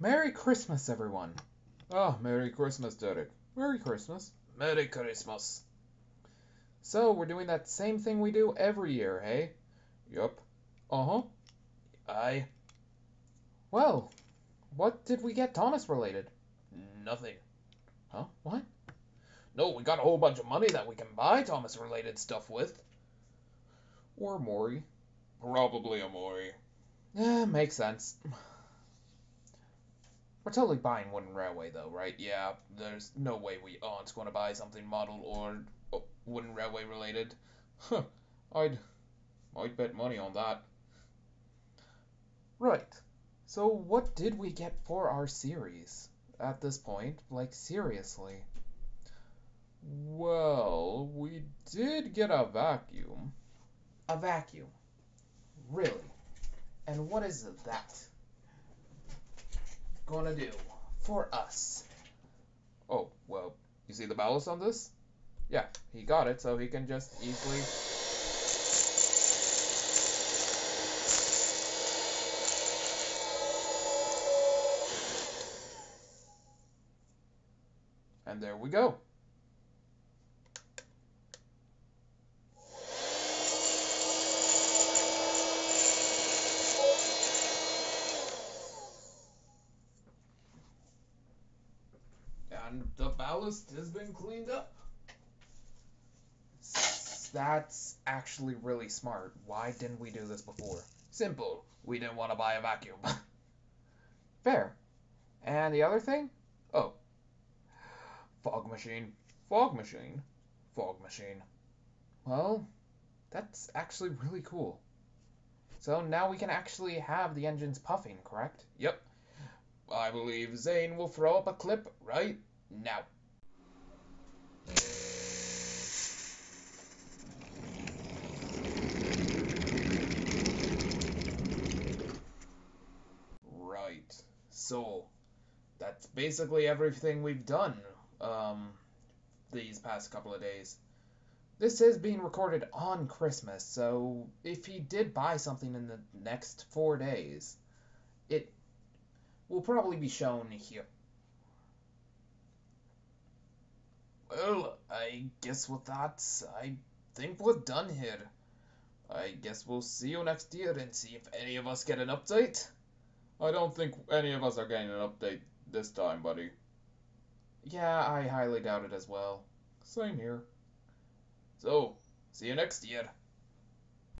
Merry Christmas, everyone. Oh, Merry Christmas, Derek. Merry Christmas. Merry Christmas. So, we're doing that same thing we do every year, hey? Yup. Uh huh. Aye. Well, what did we get Thomas related? Nothing. Huh? What? No, we got a whole bunch of money that we can buy Thomas related stuff with. Or Maury. Probably a Maury. Yeah, makes sense. We're totally buying Wooden Railway, though, right? Yeah, there's no way we aren't going to buy something model or oh, Wooden Railway related. Huh. I'd, I'd bet money on that. Right. So, what did we get for our series at this point? Like, seriously. Well, we did get a vacuum. A vacuum? Really? And what is that gonna do for us? Oh, well, you see the ballast on this? Yeah, he got it, so he can just easily. And there we go. And the ballast has been cleaned up. That's actually really smart. Why didn't we do this before? Simple. We didn't want to buy a vacuum. Fair. And the other thing? Oh. Fog machine. Fog machine. Fog machine. Well, that's actually really cool. So now we can actually have the engines puffing, correct? Yep. I believe Zane will throw up a clip right now. Right. So, that's basically everything we've done um, these past couple of days. This is being recorded on Christmas, so if he did buy something in the next four days, it will probably be shown here. Well, I guess with that, I think we're done here. I guess we'll see you next year and see if any of us get an update. I don't think any of us are getting an update this time, buddy. Yeah, I highly doubt it as well. Same here. So, see you next year.